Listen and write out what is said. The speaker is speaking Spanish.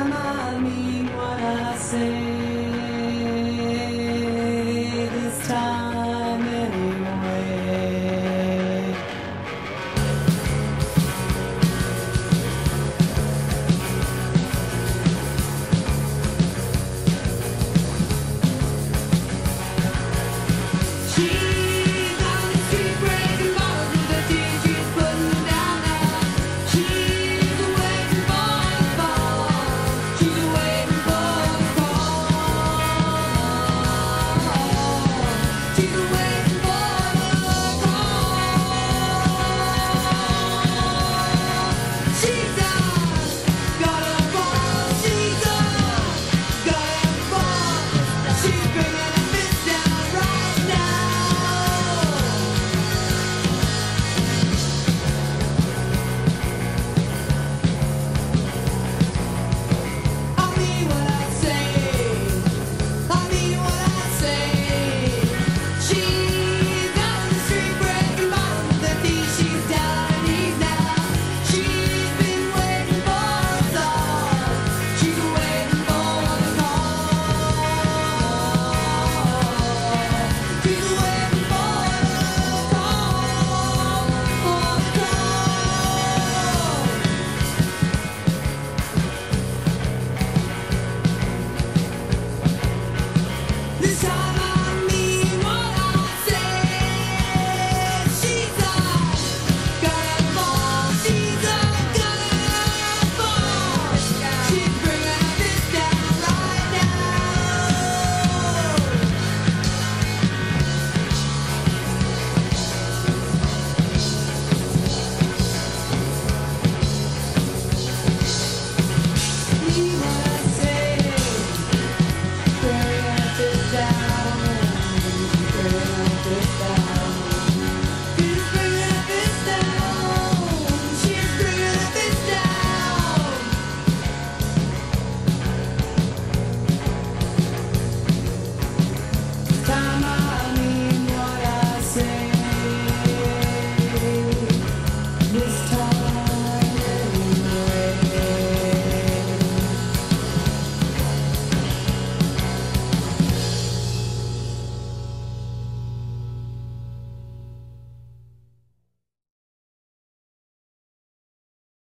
ama mi corazón. Be